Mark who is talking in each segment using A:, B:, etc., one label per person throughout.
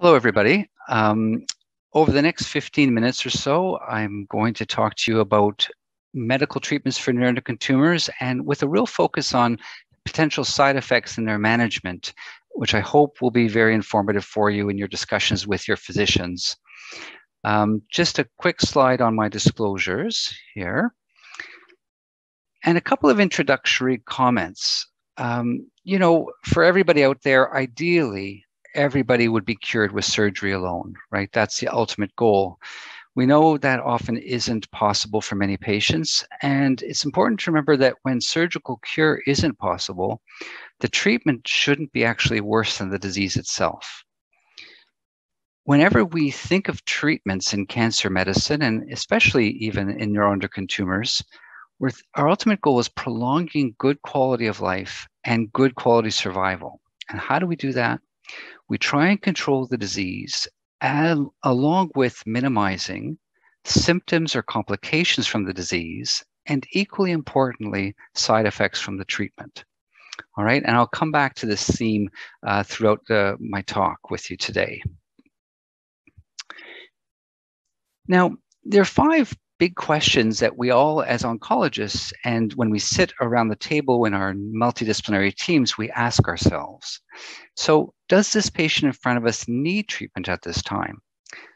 A: Hello, everybody. Um, over the next 15 minutes or so, I'm going to talk to you about medical treatments for neuroendocrine tumors and with a real focus on potential side effects and their management, which I hope will be very informative for you in your discussions with your physicians. Um, just a quick slide on my disclosures here. And a couple of introductory comments. Um, you know, for everybody out there, ideally, everybody would be cured with surgery alone, right? That's the ultimate goal. We know that often isn't possible for many patients. And it's important to remember that when surgical cure isn't possible, the treatment shouldn't be actually worse than the disease itself. Whenever we think of treatments in cancer medicine, and especially even in neuroendocrine tumors, our ultimate goal is prolonging good quality of life and good quality survival. And how do we do that? We try and control the disease along with minimizing symptoms or complications from the disease, and equally importantly, side effects from the treatment. All right, and I'll come back to this theme uh, throughout the, my talk with you today. Now, there are five big questions that we all, as oncologists, and when we sit around the table in our multidisciplinary teams, we ask ourselves. So, does this patient in front of us need treatment at this time?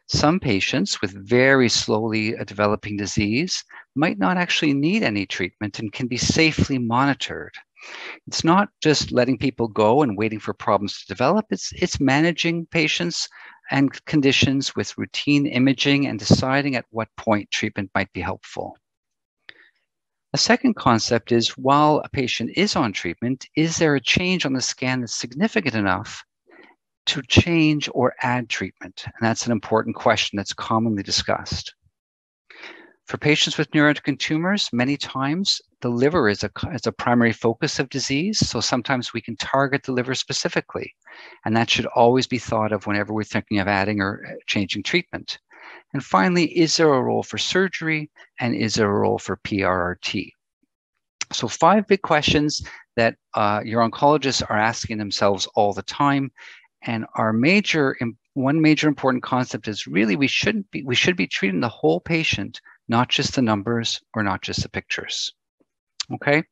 A: Some patients with very slowly uh, developing disease might not actually need any treatment and can be safely monitored. It's not just letting people go and waiting for problems to develop, it's, it's managing patients and conditions with routine imaging and deciding at what point treatment might be helpful. A second concept is while a patient is on treatment, is there a change on the scan that's significant enough to change or add treatment? And that's an important question that's commonly discussed. For patients with neuroendocrine tumors, many times the liver is a, is a primary focus of disease. So sometimes we can target the liver specifically. And that should always be thought of whenever we're thinking of adding or uh, changing treatment. And finally, is there a role for surgery and is there a role for PRRT? So, five big questions that uh, your oncologists are asking themselves all the time. And our major, one major important concept is really we shouldn't be, we should be treating the whole patient not just the numbers or not just the pictures. Okay,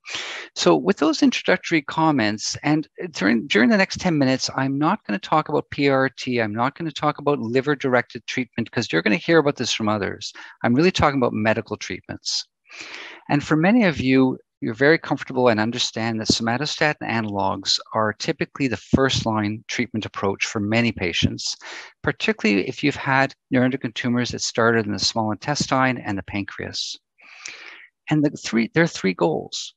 A: so with those introductory comments, and uh, during during the next 10 minutes, I'm not going to talk about PRT. I'm not going to talk about liver-directed treatment because you're going to hear about this from others. I'm really talking about medical treatments. And for many of you, you're very comfortable and understand that somatostatin analogs are typically the first line treatment approach for many patients, particularly if you've had neuroendocrine tumors that started in the small intestine and the pancreas. And the three, there are three goals.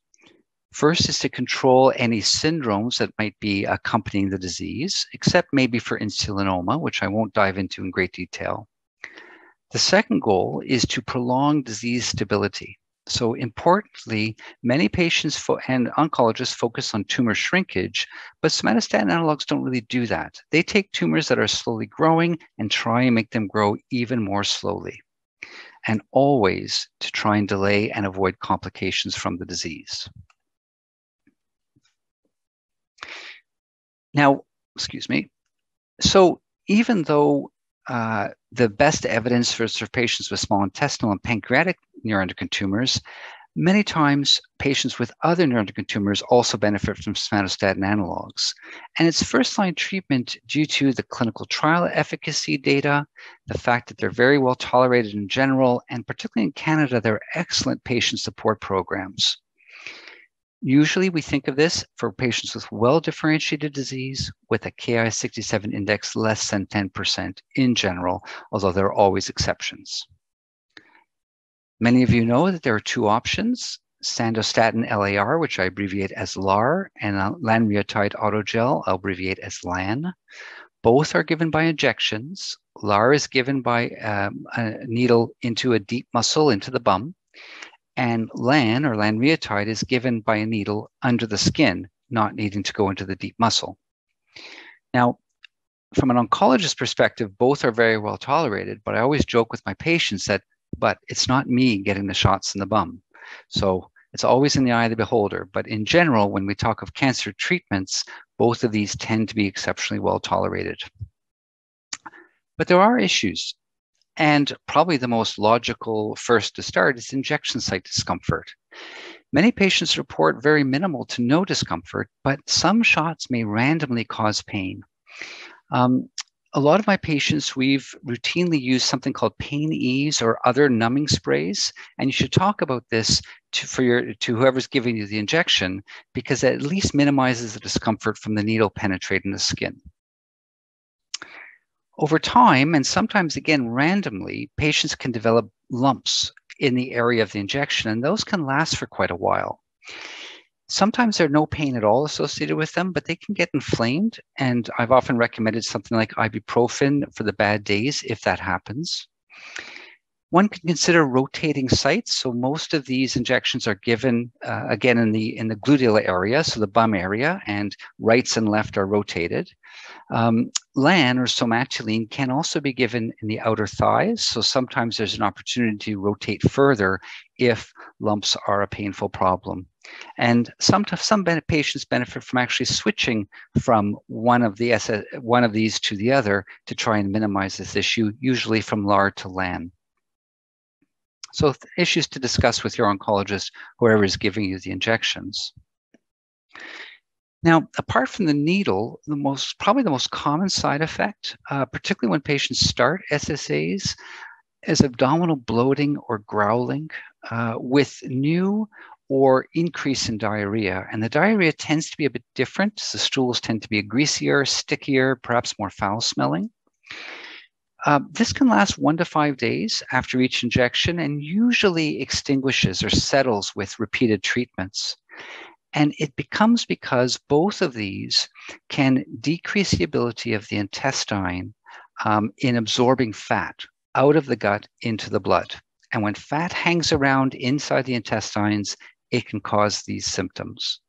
A: First is to control any syndromes that might be accompanying the disease, except maybe for insulinoma, which I won't dive into in great detail. The second goal is to prolong disease stability. So importantly, many patients fo- and oncologists focus on tumor shrinkage, but somatostatin analogs don't really do that. They take tumors that are slowly growing and try and make them grow even more slowly, and always to try and delay and avoid complications from the disease. Now, excuse me. So even though uh, the best evidence for, patients with small intestinal and pancreatic neuroendocrine tumors, many times patients with other neuroendocrine tumors also benefit from somatostatin analogs. And it's first line treatment due to the clinical trial efficacy data, the fact that they're very well tolerated in general, and particularly in Canada, there are excellent patient support programs. Usually we think of this for patients with well-differentiated disease with a Ki-67 index less than 10% in general, although there are always exceptions. Many of you know that there are two options, Sandostatin LAR, which I abbreviate as LAR, and lanreotide autogel, I'll abbreviate as LAN. Both are given by injections. LAR is given by um, a needle into a deep muscle, into the bum, and LAN or lanreotide is given by a needle under the skin, not needing to go into the deep muscle. Now, from an oncologist perspective, both are very well tolerated, but I always joke with my patients that, but it's not me getting the shots in the bum. So it's always in the eye of the beholder. But in general, when we talk of cancer treatments, both of these tend to be exceptionally well tolerated. But there are issues. And probably the most logical first to start is injection site discomfort. Many patients report very minimal to no discomfort, but some shots may randomly cause pain. Um, a lot of my patients, we've routinely used something called pain ease or other numbing sprays, and you should talk about this to, for your to whoever's giving you the injection because it at least minimizes the discomfort from the needle penetrating the skin. Over time, and sometimes again randomly, patients can develop lumps in the area of the injection, and those can last for quite a while. Sometimes there's no pain at all associated with them, but they can get inflamed. And I've often recommended something like ibuprofen for the bad days if that happens. One can consider rotating sites. So most of these injections are given uh, again in the in the gluteal area, so the bum area, and rights and left are rotated. Um, LAN or somatuline can also be given in the outer thighs. So sometimes there's an opportunity to rotate further if lumps are a painful problem. And some, some patients benefit from actually switching from one of, the SS, one of these to the other to try and minimize this issue, usually from LAR to LAN. So issues to discuss with your oncologist, whoever is giving you the injections. Now, apart from the needle, the most probably the most common side effect, uh, particularly when patients start SSAs, is abdominal bloating or growling uh, with new or increase in diarrhea. And the diarrhea tends to be a bit different. The stools tend to be greasier, stickier, perhaps more foul smelling. Uh, this can last one to five days after each injection and usually extinguishes or settles with repeated treatments. And it becomes because both of these can decrease the ability of the intestine um, in absorbing fat out of the gut into the blood. And when fat hangs around inside the intestines, it can cause these symptoms.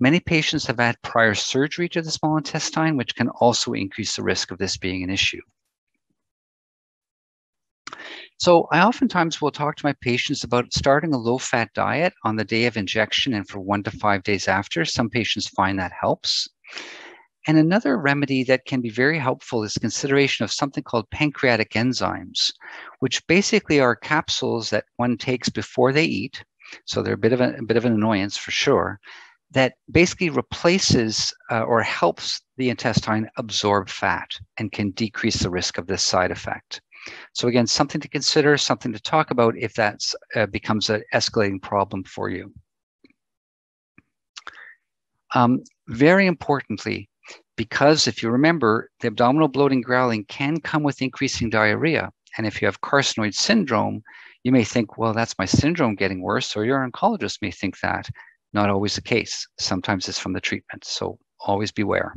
A: Many patients have had prior surgery to the small intestine, which can also increase the risk of this being an issue. So I oftentimes will talk to my patients about starting a low fat diet on the day of injection and for one to five days after. Some patients find that helps. And another remedy that can be very helpful is consideration of something called pancreatic enzymes, which basically are capsules that one takes before they eat so they're a bit of a, a bit of an annoyance for sure. That basically replaces uh, or helps the intestine absorb fat and can decrease the risk of this side effect. So again, something to consider, something to talk about if that uh, becomes an escalating problem for you. Um, very importantly, because if you remember, the abdominal bloating growling can come with increasing diarrhea. And if you have carcinoid syndrome, you may think, well, that's my syndrome getting worse, or your oncologist may think that. Not always the case. Sometimes it's from the treatment. So always beware.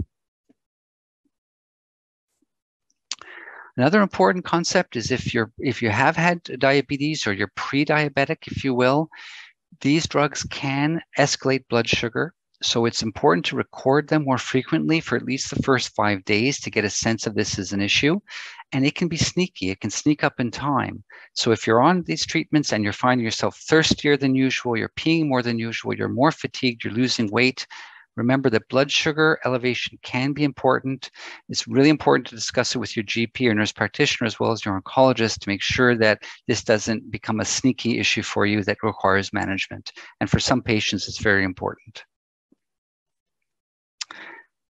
A: Another important concept is if you're if you have had diabetes or you're pre-diabetic, if you will, these drugs can escalate blood sugar so it's important to record them more frequently for at least the first five days to get a sense of this as an issue. And it can be sneaky, it can sneak up in time. So if you're on these treatments and you're finding yourself thirstier than usual, you're peeing more than usual, you're more fatigued, you're losing weight, remember that blood sugar elevation can be important. It's really important to discuss it with your GP or nurse practitioner as well as your oncologist to make sure that this doesn't become a sneaky issue for you that requires management. And for some patients, it's very important.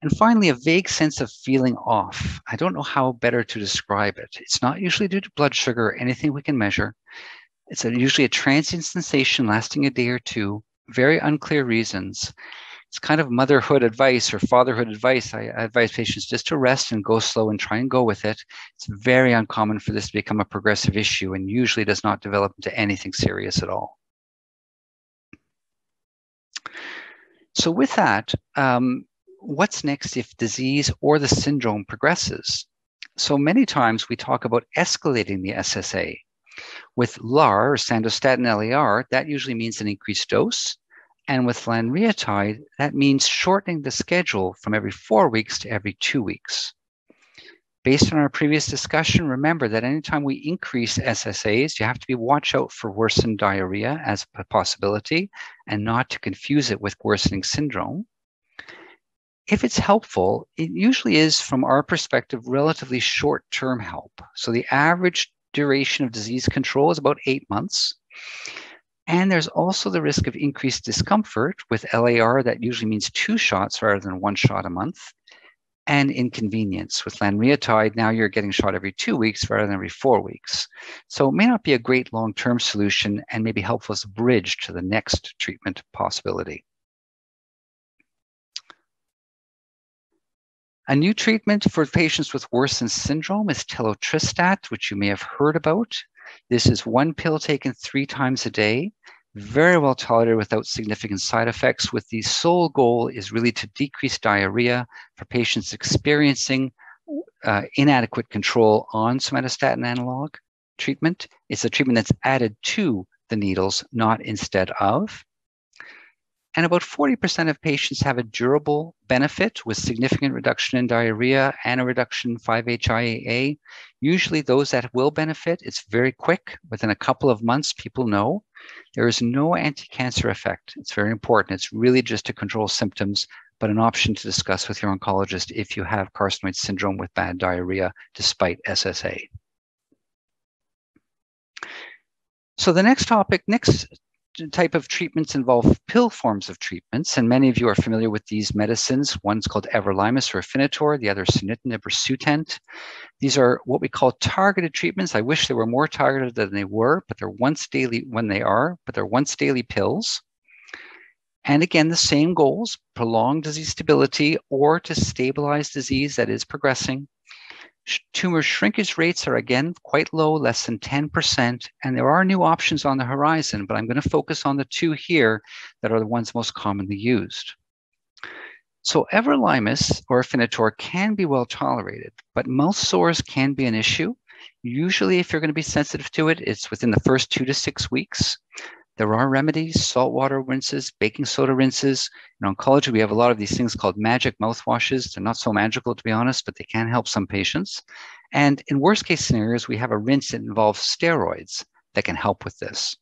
A: And finally, a vague sense of feeling off. I don't know how better to describe it. It's not usually due to blood sugar or anything we can measure. It's a, usually a transient sensation lasting a day or two, very unclear reasons. It's kind of motherhood advice or fatherhood advice. I, I advise patients just to rest and go slow and try and go with it. It's very uncommon for this to become a progressive issue and usually does not develop into anything serious at all. So with that, um, what's next if disease or the syndrome progresses? So many times we talk about escalating the SSA. With LAR or Sandostatin LAR, that usually means an increased dose. And with lanreotide, that means shortening the schedule from every four weeks to every two weeks. Based on our previous discussion, remember that anytime we increase SSAs, you have to be watch out for worsened diarrhea as a possibility and not to confuse it with worsening syndrome. if it's helpful, it usually is, from our perspective, relatively short term help. So the average duration of disease control is about eight months. And there's also the risk of increased discomfort with LAR, that usually means two shots rather than one shot a month, and inconvenience. With lanreotide, now you're getting shot every two weeks rather than every four weeks. So it may not be a great long term solution and may be helpful as a bridge to the next treatment possibility. A new treatment for patients with worsened syndrome is telotristat, which you may have heard about. This is one pill taken three times a day, very well tolerated without significant side effects, with the sole goal is really to decrease diarrhea for patients experiencing uh, inadequate control on somatostatin analog treatment. It's a treatment that's added to the needles, not instead of. And about 40% of patients have a durable benefit with significant reduction in diarrhea and a reduction in 5-HIAA. Usually those that will benefit, it's very quick. Within a couple of months, people know. There is no anti-cancer effect. It's very important. It's really just to control symptoms, but an option to discuss with your oncologist if you have carcinoid syndrome with bad diarrhea despite SSA. So the next topic, next type of treatments involve pill forms of treatments, and many of you are familiar with these medicines. One's called everolimus or Afinitor, the other sunitinib or Sutent. These are what we call targeted treatments. I wish they were more targeted than they were, but they're once daily when they are, but they're once daily pills. And again, the same goals prolong disease stability or to stabilize disease that is progressing Tumor shrinkage rates are again quite low, less than 10%, and there are new options on the horizon, but I'm going to focus on the two here that are the ones most commonly used. So everolimus or Afinitor can be well tolerated, but mouth sores can be an issue. Usually, if you're going to be sensitive to it, it's within the first two to six weeks. There are remedies, saltwater rinses, baking soda rinses. In oncology, we have a lot of these things called magic mouthwashes. They're not so magical, to be honest, but they can help some patients. And in worst case scenarios, we have a rinse that involves steroids that can help with this.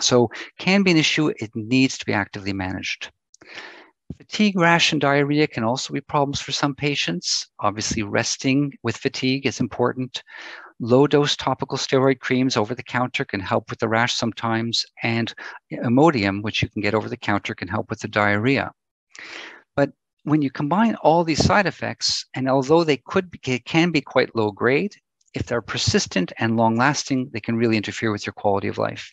A: So can be an issue. It needs to be actively managed. Fatigue, rash, and diarrhea can also be problems for some patients. Obviously, resting with fatigue is important. Low dose topical steroid creams over the counter can help with the rash sometimes, and Imodium, which you can get over the counter, can help with the diarrhea. But when you combine all these side effects, and although they could be, can be quite low grade, if they're persistent and long lasting, they can really interfere with your quality of life.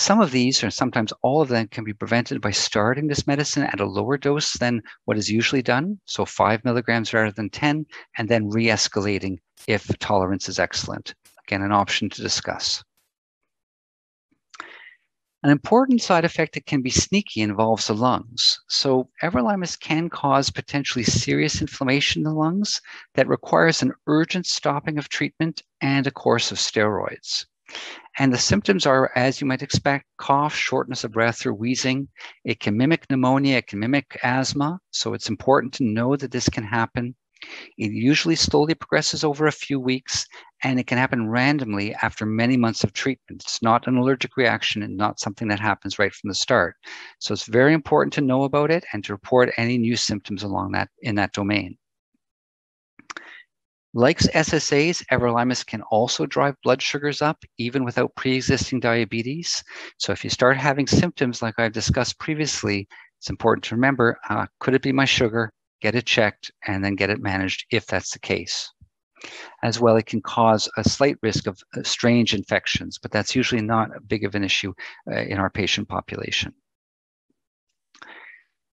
A: Some of these, or sometimes all of them, can be prevented by starting this medicine at a lower dose than what is usually done, so five milligrams rather than 10, and then re escalating if tolerance is excellent. Again, an option to discuss. An important side effect that can be sneaky involves the lungs. So, everolimus can cause potentially serious inflammation in the lungs that requires an urgent stopping of treatment and a course of steroids. And the symptoms are, as you might expect, cough, shortness of breath, or wheezing. It can mimic pneumonia, it can mimic asthma. So it's important to know that this can happen. It usually slowly progresses over a few weeks, and it can happen randomly after many months of treatment. It's not an allergic reaction and not something that happens right from the start. So it's very important to know about it and to report any new symptoms along that in that domain. Like SSAs, everolimus can also drive blood sugars up even without pre-existing diabetes. So if you start having symptoms like I've discussed previously, it's important to remember, uh, could it be my sugar? Get it checked and then get it managed if that's the case. As well, it can cause a slight risk of uh, strange infections, but that's usually not a big of an issue uh, in our patient population.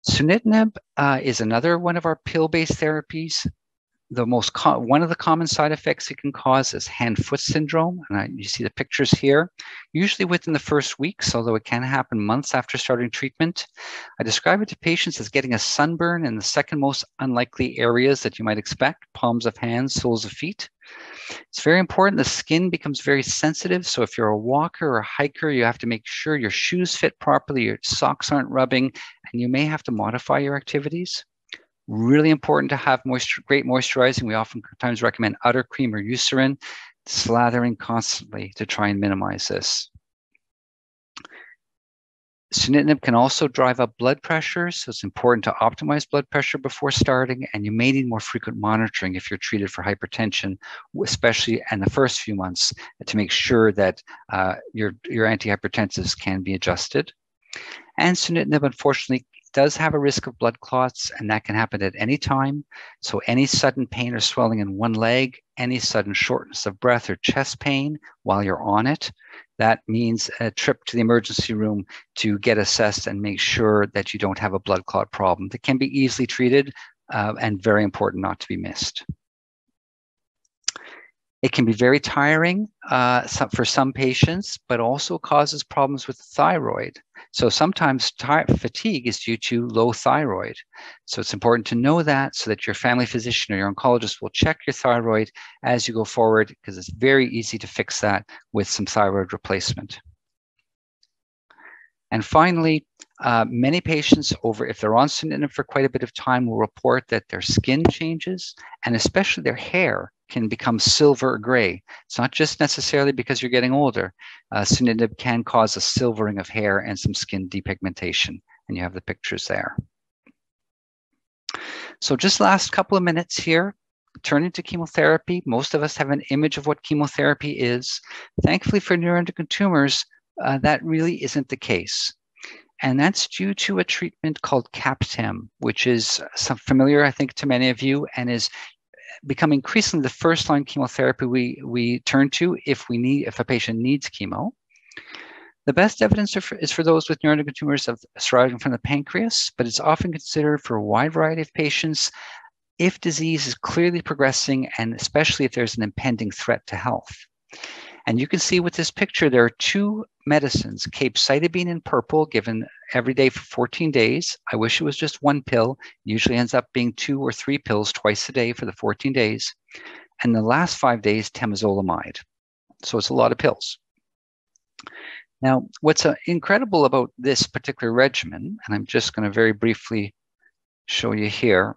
A: Sunitinib uh, is another one of our pill-based therapies the most one of the common side effects it can cause is hand-foot syndrome, and I, you see the pictures here. Usually within the first weeks, although it can happen months after starting treatment. I describe it to patients as getting a sunburn in the second most unlikely areas that you might expect: palms of hands, soles of feet. It's very important. The skin becomes very sensitive, so if you're a walker or a hiker, you have to make sure your shoes fit properly, your socks aren't rubbing, and you may have to modify your activities. Really important to have moisture, great moisturizing. We oftentimes recommend udder cream or Eucerin, slathering constantly to try and minimize this. Sunitinib can also drive up blood pressure, so it's important to optimize blood pressure before starting, and you may need more frequent monitoring if you're treated for hypertension, especially in the first few months, to make sure that uh, your, your antihypertensives can be adjusted. And sunitinib, unfortunately, does have a risk of blood clots, and that can happen at any time. So, any sudden pain or swelling in one leg, any sudden shortness of breath or chest pain while you're on it, that means a trip to the emergency room to get assessed and make sure that you don't have a blood clot problem that can be easily treated uh, and very important not to be missed. It can be very tiring uh, for some patients, but also causes problems with the thyroid. So sometimes fatigue is due to low thyroid. So it's important to know that so that your family physician or your oncologist will check your thyroid as you go forward, because it's very easy to fix that with some thyroid replacement. And finally, uh, many patients over, if they're on sunitinib for quite a bit of time, will report that their skin changes and especially their hair can become silver or gray. It's not just necessarily because you're getting older. Uh, sunitinib can cause a silvering of hair and some skin depigmentation, and you have the pictures there. So just last couple of minutes here, turning to chemotherapy. Most of us have an image of what chemotherapy is. Thankfully for neuroendocrine tumors, uh, that really isn't the case. And that's due to a treatment called CAPTEM, which is familiar, I think, to many of you and is become increasingly the first line chemotherapy we, we turn to if we need if a patient needs chemo. The best evidence is for those with neuroendocrine tumors of arising from the pancreas, but it's often considered for a wide variety of patients if disease is clearly progressing and especially if there's an impending threat to health. And you can see with this picture, there are two medicines, capecitabine in purple, given every day for 14 days. I wish it was just one pill. Usually ends up being two or three pills twice a day for the 14 days. And the last five days, temozolomide. So it's a lot of pills. Now, what's uh, incredible about this particular regimen, and I'm just going to very briefly show you here,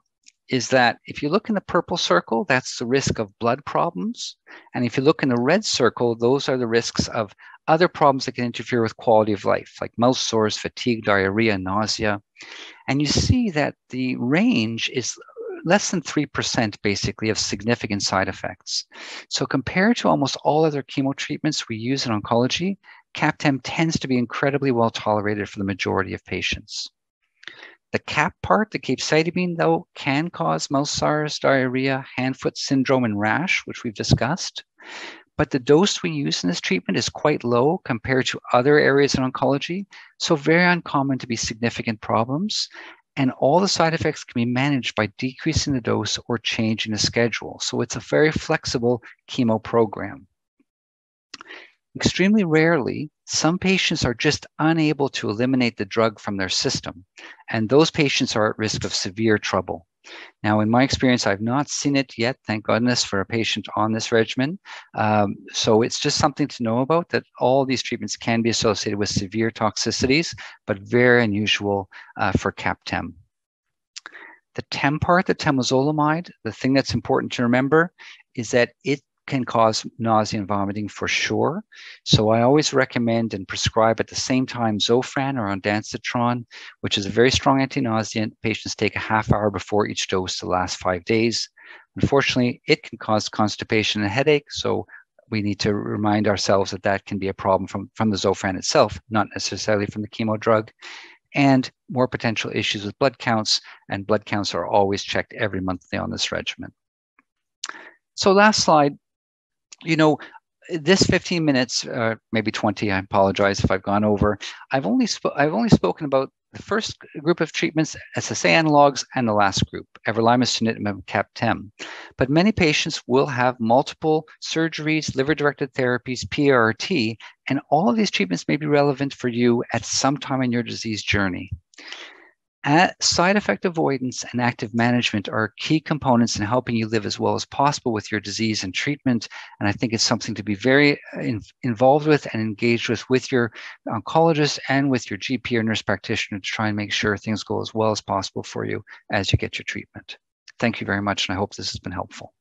A: is that if you look in the purple circle, that's the risk of blood problems. And if you look in the red circle, those are the risks of other problems that can interfere with quality of life, like mouth sores, fatigue, diarrhea, nausea. And you see that the range is less than 3% basically of significant side effects. So compared to almost all other chemo treatments we use in oncology, CAPTEM tends to be incredibly well tolerated for the majority of patients. The cap part, the capecitabine, though, can cause mouth sores, diarrhea, hand-foot syndrome, and rash, which we've discussed. But the dose we use in this treatment is quite low compared to other areas in oncology, so very uncommon to be significant problems. And all the side effects can be managed by decreasing the dose or changing the schedule. So it's a very flexible chemo program. Extremely rarely, some patients are just unable to eliminate the drug from their system, and those patients are at risk of severe trouble. Now, in my experience, I've not seen it yet, thank goodness, for a patient on this regimen. Um, so it's just something to know about that all these treatments can be associated with severe toxicities, but very unusual uh, for CAPTEM. The TEM part, the temozolomide, the thing that's important to remember is that it can cause nausea and vomiting for sure. So I always recommend and prescribe at the same time Zofran or ondansetron, which is a very strong anti-nauseant. Patients take a half hour before each dose to last five days. Unfortunately, it can cause constipation and headache. So we need to remind ourselves that that can be a problem from, from the Zofran itself, not necessarily from the chemo drug. And more potential issues with blood counts, and blood counts are always checked every monthly on this regimen. So last slide, you know, this 15 minutes, uh, maybe 20, I apologize if I've gone over. I've only, sp- I've only spoken about the first group of treatments, SSA analogs, and the last group, everolimus, sunitinib, CAPTEM. But many patients will have multiple surgeries, liver-directed therapies, PRRT, and all of these treatments may be relevant for you at some time in your disease journey. Side effect avoidance and active management are key components in helping you live as well as possible with your disease and treatment. And I think it's something to be very uh, in, involved with and engaged with with your oncologist and with your GP or nurse practitioner to try and make sure things go as well as possible for you as you get your treatment. Thank you very much, and I hope this has been helpful.